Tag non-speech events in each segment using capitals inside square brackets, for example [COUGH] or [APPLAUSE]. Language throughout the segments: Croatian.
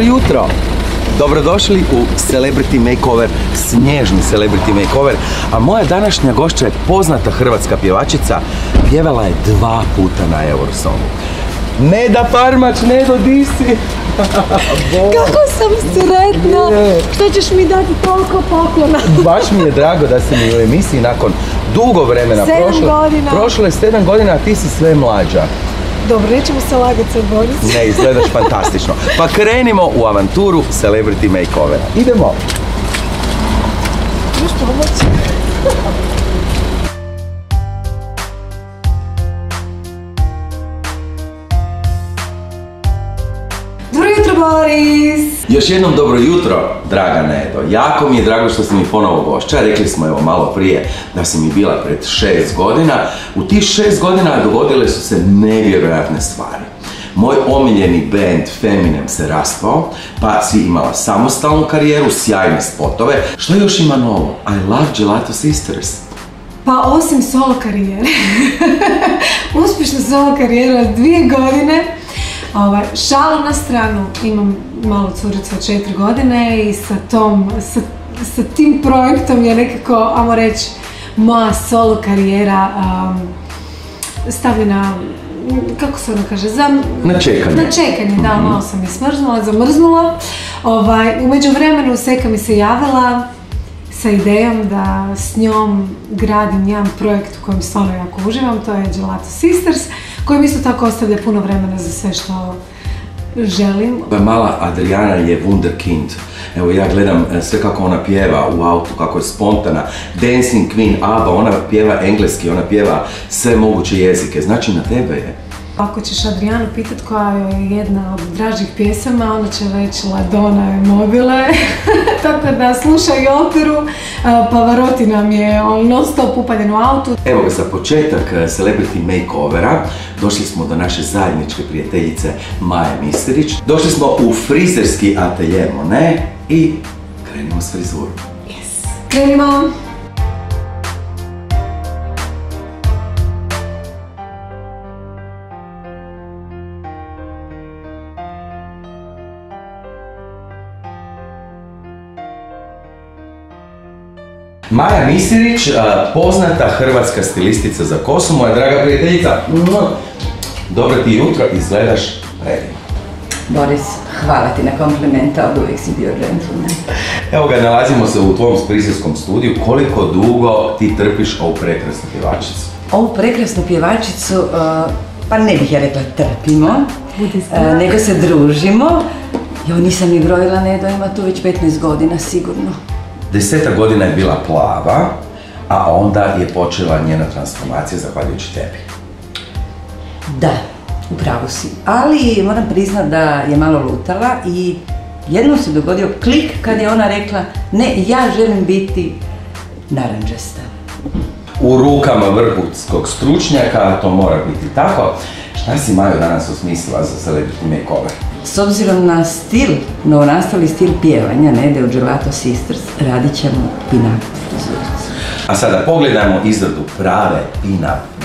jutro! Dobrodošli u Celebrity Makeover, snježni Celebrity Makeover, a moja današnja gošća je poznata hrvatska pjevačica, pjevala je dva puta na Eurosongu. Neda Parmač, Nedo, di si? [LAUGHS] [LAUGHS] Kako sam sretna! Je. Što ćeš mi dati toliko poklona? [LAUGHS] Baš mi je drago da si mi u emisiji nakon dugo vremena. Sedam prošlo, godina. Prošlo je sedam godina, a ti si sve mlađa. Dobro, nećemo se lagati sad Boris. Ne, izgledaš fantastično. Pa krenimo u avanturu Celebrity Makeovera. Idemo! Možeš pomoći? Boris! Još jednom dobro jutro, draga Nedo. Jako mi je drago što si mi ponovo gošća. Rekli smo evo malo prije da si mi bila pred šest godina. U tih šest godina dogodile su se nevjerojatne stvari. Moj omiljeni band Feminem se raspao, pa si imala samostalnu karijeru, sjajne spotove. Što još ima novo? I love Gelato Sisters. Pa osim solo karijere, [LAUGHS] uspješna solo karijera dvije godine, ovaj, šalu na stranu, imam malu curicu od četiri godine i sa tom, sa, sa tim projektom je nekako, ajmo reći, moja solo karijera um, stavljena, kako se ono kaže, za, Na čekanje. na čekanje, da, malo sam je smrznula, zamrznula. Ovaj, u međuvremenu Seka mi se javila sa idejom da s njom gradim jedan projekt u kojem stvarno jako uživam, to je Gelato Sisters, koji mi isto tako ostavlja puno vremena za sve što želim. Pa Mala Adriana je wunderkind. Evo ja gledam e, sve kako ona pjeva u autu, kako je spontana. Dancing Queen ABBA, ona pjeva engleski, ona pjeva sve moguće jezike. Znači na tebe je. Ako ćeš Adrianu pitat koja je jedna od dražih pjesama, ona će reći Ladona je mobile. [LAUGHS] Tako da sluša i operu. A, Pavarotti nam je on non stop upaljen u autu. Evo ga za početak e, Celebrity Makeovera. Došli smo do naše zajedničke prijateljice Maje Misterić. Došli smo u frizerski atelje Monet i krenimo s frizurom. Krenimo. Maja Misterić, e, poznata hrvatska stilistica za kosu, moja draga prijateljica. Dobro ti jutro, izgledaš predivno. Boris, hvala ti na komplimenta, od uvijek si bio gentleman. Evo ga, nalazimo se u tvom sprizirskom studiju. Koliko dugo ti trpiš ovu prekrasnu pjevačicu? Ovu prekrasnu pjevačicu, pa ne bih ja rekla trpimo, nego se družimo. Jo, nisam ni brojila, ne da ima tu već 15 godina sigurno. Deseta godina je bila plava, a onda je počela njena transformacija zahvaljujući tebi. Da, u pravu si. Ali moram priznat da je malo lutala i jednom se dogodio klik kad je ona rekla ne, ja želim biti naranđasta. U rukama vrhunskog stručnjaka, to mora biti tako. Šta si Majo danas osmislila za Celebrity Makeover? S obzirom na stil, novonastali stil pjevanja, ne, da je u Gelato Sisters, radit ćemo pin-up. A sada pogledajmo izradu prave pin-up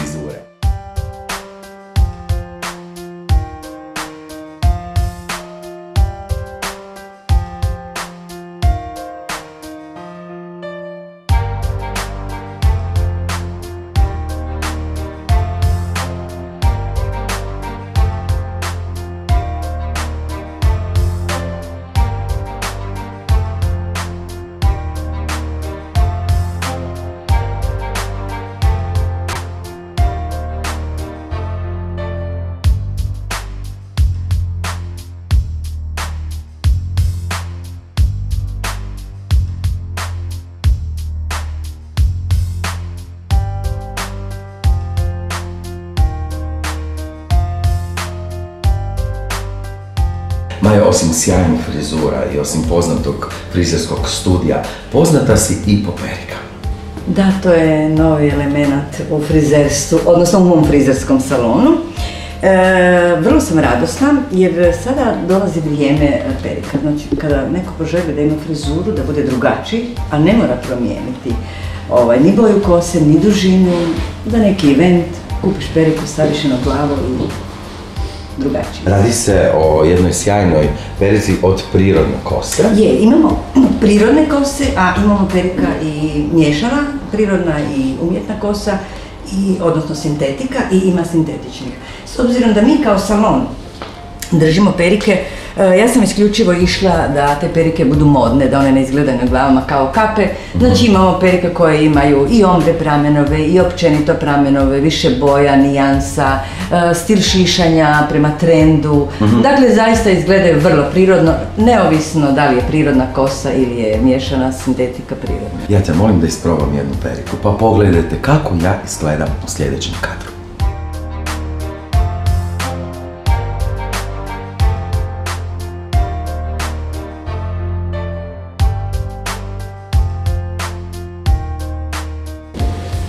osim sjajnih frizura i osim poznatog frizerskog studija, poznata si i po perikama. Da, to je novi element u frizerstvu, odnosno u mom frizerskom salonu. E, vrlo sam radosna jer sada dolazi vrijeme perika. Znači kada neko poželi da ima frizuru, da bude drugačiji, a ne mora promijeniti ovaj, ni boju kose, ni dužinu, da neki event, kupiš periku, staviš je na glavu i drugačije. Radi se o jednoj sjajnoj verziji od prirodne kose. Je, imamo prirodne kose, a imamo perika i miješana, prirodna i umjetna kosa, i, odnosno sintetika i ima sintetičnih. S obzirom da mi kao salon držimo perike, ja sam isključivo išla da te perike budu modne, da one ne izgledaju na glavama kao kape. Znači imamo perike koje imaju i ombre pramenove i općenito pramenove, više boja, nijansa, e, stil šišanja prema trendu. Dakle, zaista izgledaju vrlo prirodno, neovisno da li je prirodna kosa ili je miješana sintetika prirodna. Ja te molim da isprobam jednu periku, pa pogledajte kako ja izgledam u sljedećem kadru.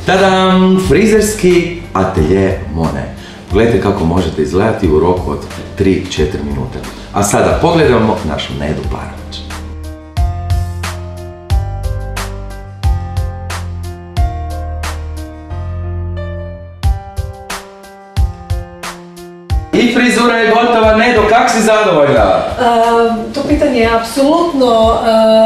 Tadam! Frizerski atelje Mone. Gledajte kako možete izgledati u roku od 3-4 minuta. A sada pogledamo našu Nedu. I frizura je si zadovoljna? to pitanje je apsolutno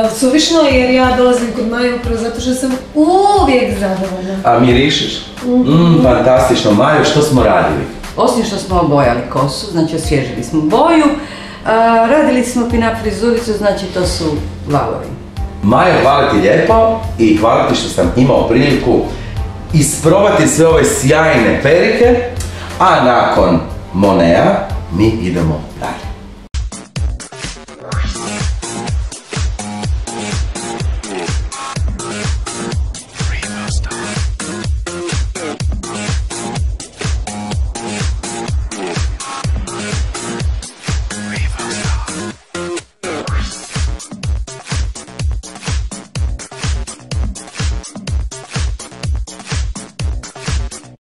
e, suvišno jer ja dolazim kod Maje upravo zato što sam uvijek zadovoljna. A mirišiš? Mm, fantastično. Majo, što smo radili? Osim što smo obojali kosu, znači osvježili smo boju, a, radili smo pin-up frizuricu, znači to su valovi. Majo, hvala ti lijepo i hvala ti što sam imao priliku isprobati sve ove sjajne perike, a nakon Monea mi idemo dalje.